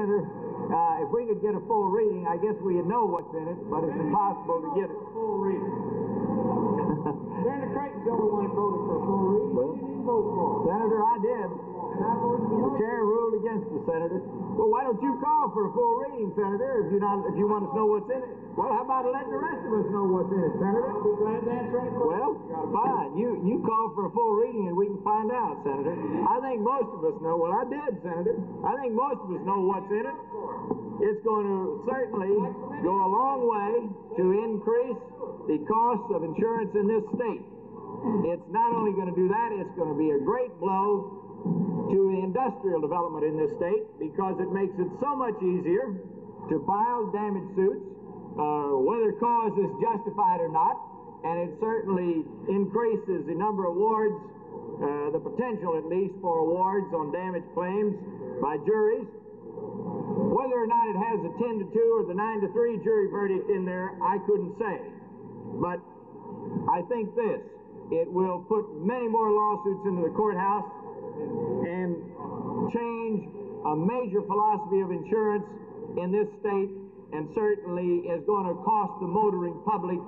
Senator, uh, if we could get a full reading, I guess we'd know what's in it, but it's impossible to get it. Full reading. Senator Creighton's the only one that voted for a full reading. Well- didn't vote for. Senator, I did. And I voted The chair ruled against the senator. Well, why don't you call for a full reading, Senator, if you not if you want to know what's in it? Well, how about letting the rest of us know what's in it, Senator? I'll be glad to answer any questions. Well, fine. You you call for a full reading and we can find out, Senator. I think most of us know. Well, I did, Senator. I think most of us know what's in it. It's going to certainly go a long way to increase the cost of insurance in this state. It's not only going to do that, it's going to be a great blow to the industrial development in this state because it makes it so much easier to file damage suits, uh, whether cause is justified or not, and it certainly increases the number of awards, uh, the potential at least for awards on damage claims by juries. Whether or not it has a 10 to 2 or the 9 to 3 jury verdict in there, I couldn't say. But I think this it will put many more lawsuits into the courthouse and change a major philosophy of insurance in this state and certainly is going to cost the motoring public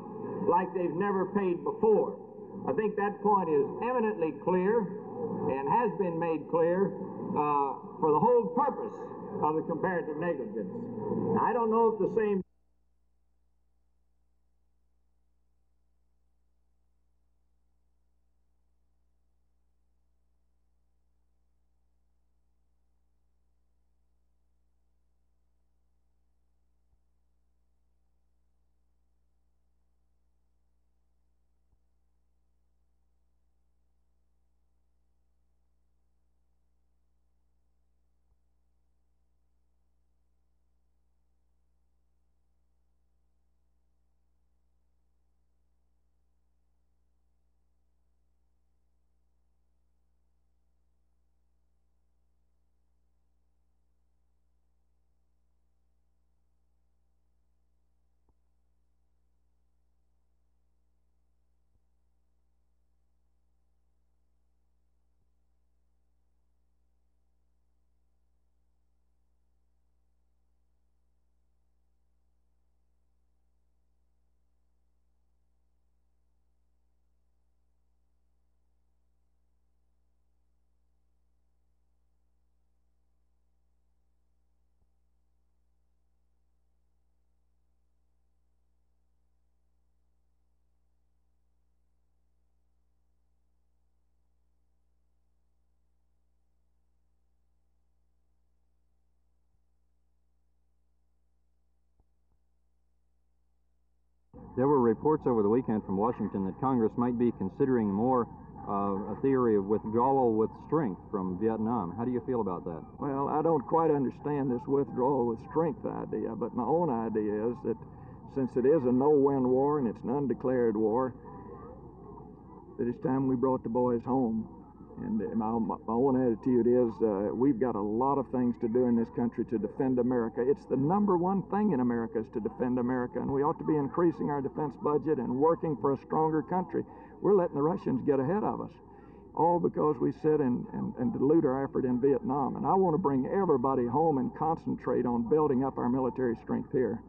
like they've never paid before. I think that point is eminently clear and has been made clear uh, for the whole purpose of the comparative negligence. I don't know if the same There were reports over the weekend from Washington that Congress might be considering more uh, a theory of withdrawal with strength from Vietnam. How do you feel about that? Well, I don't quite understand this withdrawal with strength idea, but my own idea is that since it is a no-win war and it's an undeclared war, that it's time we brought the boys home. And my, my own attitude is uh, we've got a lot of things to do in this country to defend America. It's the number one thing in America is to defend America, and we ought to be increasing our defense budget and working for a stronger country. We're letting the Russians get ahead of us, all because we sit and, and, and dilute our effort in Vietnam. And I want to bring everybody home and concentrate on building up our military strength here.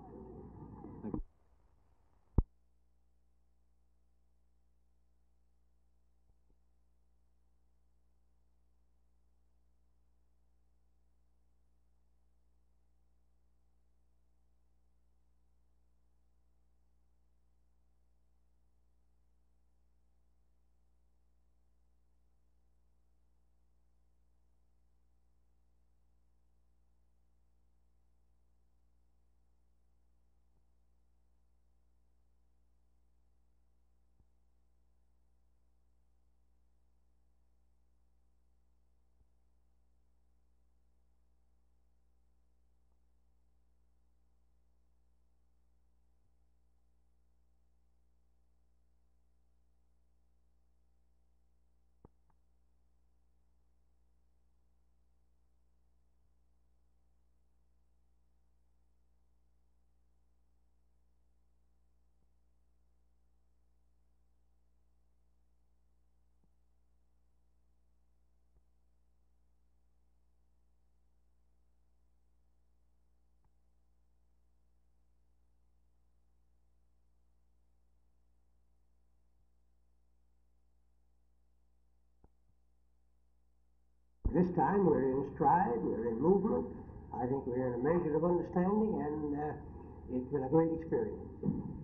This time we're in stride, we're in movement. I think we're in a measure of understanding, and uh, it's been a great experience.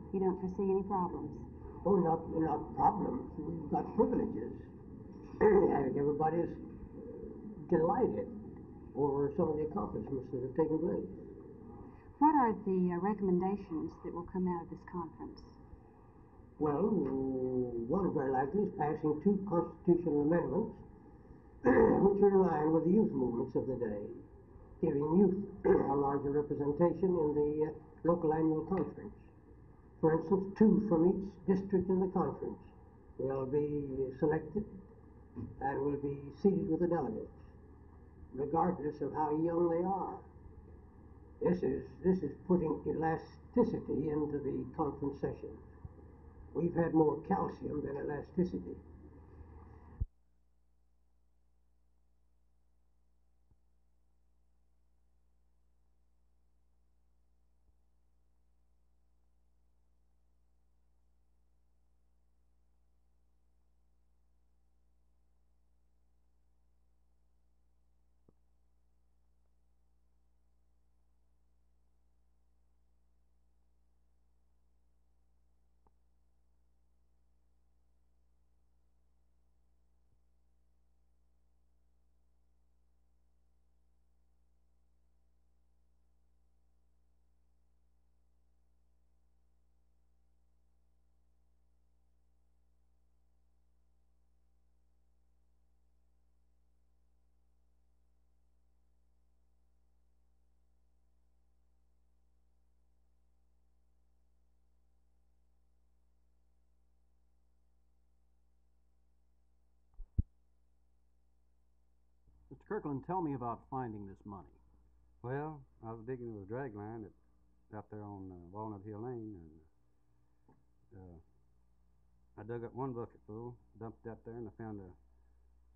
You don't foresee any problems? Oh, not not problems. We've got privileges. I think everybody's delighted over some of the accomplishments that have taken place. What are the uh, recommendations that will come out of this conference? Well, one very likely is passing two constitutional amendments which are in line with the youth movements of the day, giving youth a larger representation in the uh, local annual conference. For instance, two from each district in the conference will be selected and will be seated with the delegates, regardless of how young they are. This is, this is putting elasticity into the conference sessions. We've had more calcium than elasticity. Kirkland, tell me about finding this money. Well, I was digging with a drag line that, out there on uh, Walnut Hill Lane, and uh, I dug up one bucket full, dumped it out there, and I found a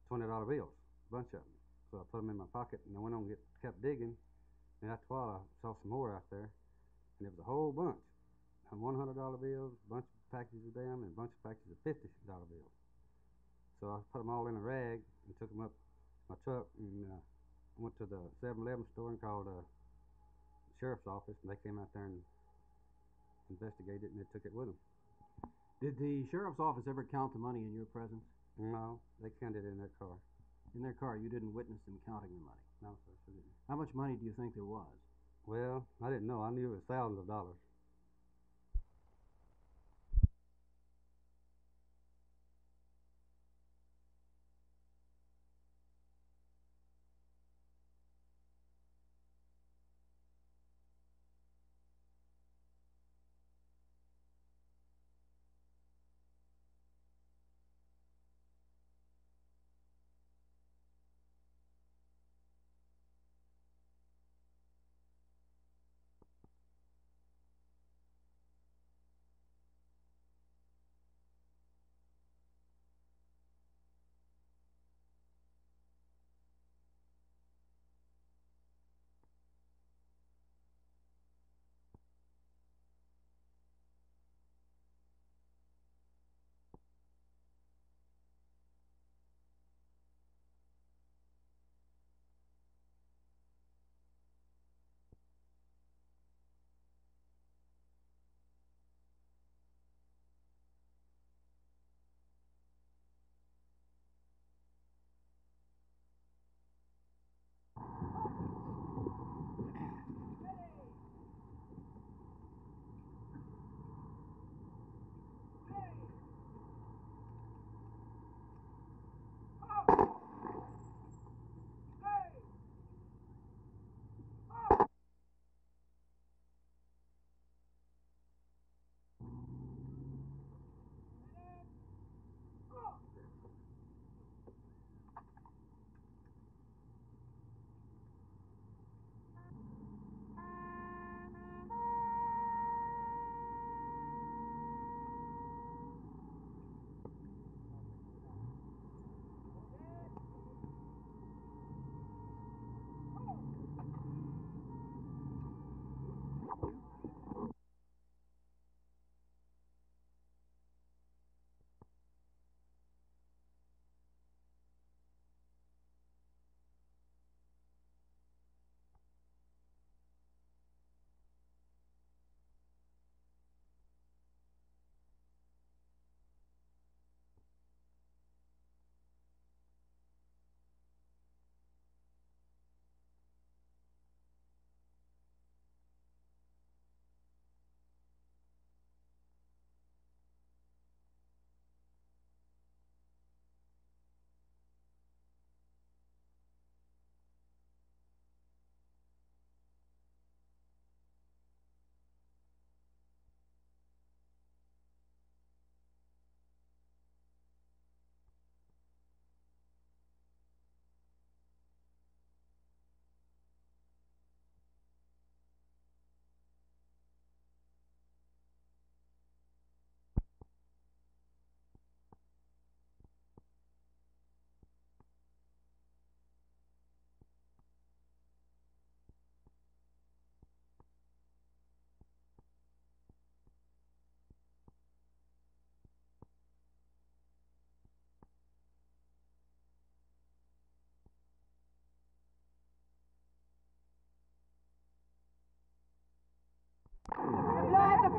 twenty dollar bills, a bunch of them. So I put them in my pocket, and I went on and get, kept digging. And after a while, I saw some more out there, and it was a whole bunch. Hundred dollar bills, a bunch of packages of them, and a bunch of packages of fifty dollar bills. So I put them all in a rag and took them up my truck and uh, went to the 7-Eleven store and called uh, the sheriff's office, and they came out there and investigated, it, and they took it with them. Did the sheriff's office ever count the money in your presence? No, they counted it in their car. In their car, you didn't witness them counting the money. No, sir, they didn't. How much money do you think there was? Well, I didn't know. I knew it was thousands of dollars.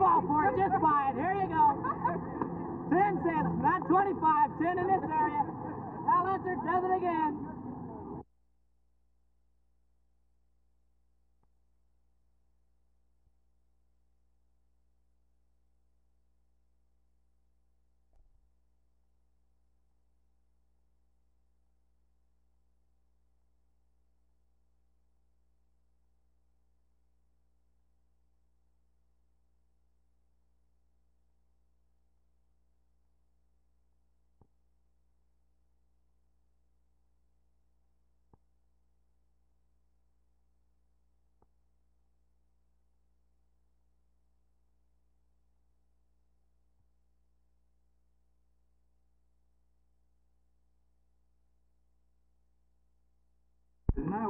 Fall for it. Just buy it. Here you go. Ten cents, not twenty-five. Ten in this area. Now Lester does it again.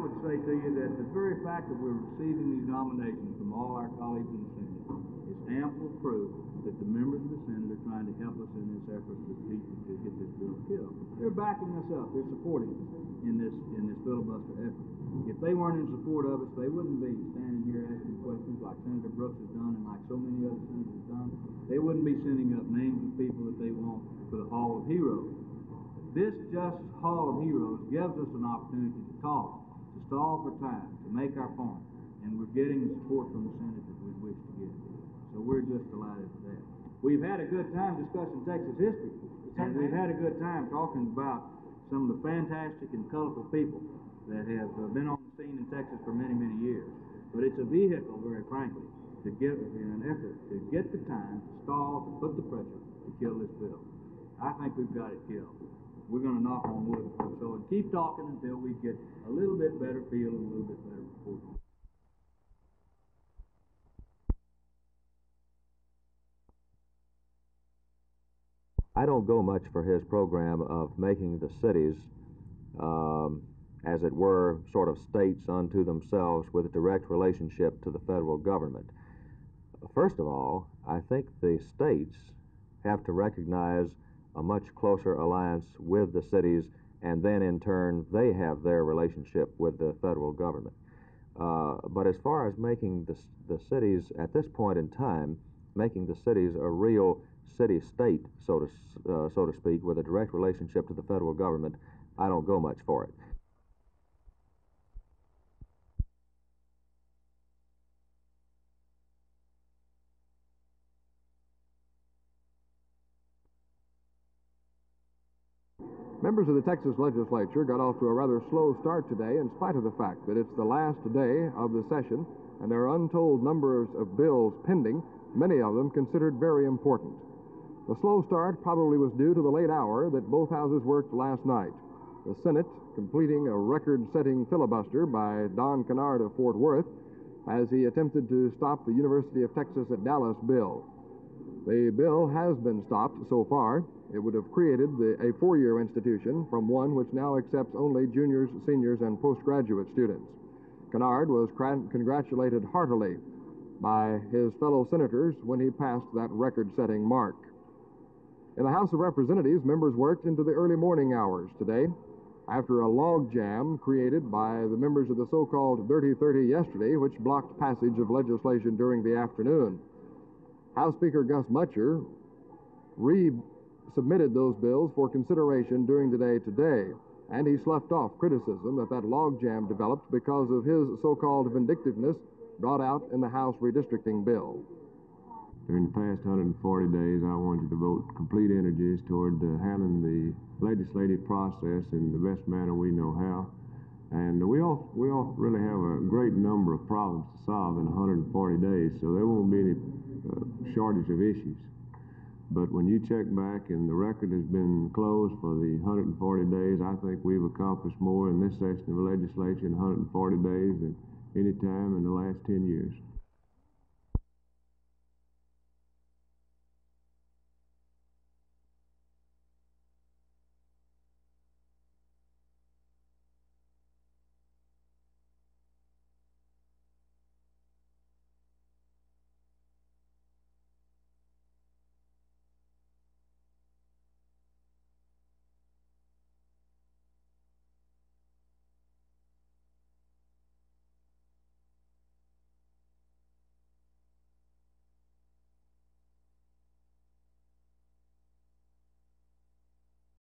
Would say to you that the very fact that we're receiving these nominations from all our colleagues in the Senate is ample proof that the members of the Senate are trying to help us in this effort to, to get this bill killed. They're backing us up. They're supporting us in this in this filibuster effort. If they weren't in support of us, they wouldn't be standing here asking questions like Senator Brooks has done and like so many other senators have done. They wouldn't be sending up names of people that they want for the Hall of Heroes. This just Hall of Heroes gives us an opportunity to talk, stall for time, to make our point, and we're getting the support from the Senate that we wish to get. So we're just delighted with that. We've had a good time discussing Texas history, and we've had a good time talking about some of the fantastic and colorful people that have uh, been on the scene in Texas for many, many years. But it's a vehicle, very frankly, to give, in an effort to get the time, to stall, to put the pressure to kill this bill. I think we've got it killed. We're gonna knock on wood, so, and keep talking until we get a little bit better feel and a little bit better report. I don't go much for his program of making the cities, um, as it were, sort of states unto themselves with a direct relationship to the federal government. First of all, I think the states have to recognize a much closer alliance with the cities, and then in turn, they have their relationship with the federal government. Uh, but as far as making the, the cities, at this point in time, making the cities a real city state, so to, uh, so to speak, with a direct relationship to the federal government, I don't go much for it. Members of the Texas legislature got off to a rather slow start today in spite of the fact that it's the last day of the session and there are untold numbers of bills pending, many of them considered very important. The slow start probably was due to the late hour that both houses worked last night. The Senate completing a record setting filibuster by Don Kennard of Fort Worth as he attempted to stop the University of Texas at Dallas bill. The bill has been stopped so far. It would have created the, a four year institution from one which now accepts only juniors, seniors, and postgraduate students. Kennard was congratulated heartily by his fellow senators when he passed that record setting mark. In the House of Representatives, members worked into the early morning hours today after a log jam created by the members of the so called Dirty 30 yesterday, which blocked passage of legislation during the afternoon. House Speaker Gus Mutscher resubmitted those bills for consideration during the day today, and he sloughed off criticism that that logjam developed because of his so-called vindictiveness brought out in the House redistricting bill. During the past 140 days, I wanted to devote complete energies toward uh, handling the legislative process in the best manner we know how. And we all, we all really have a great number of problems to solve in 140 days, so there won't be any uh, shortage of issues. But when you check back and the record has been closed for the 140 days, I think we've accomplished more in this session of the legislature in 140 days than any time in the last 10 years.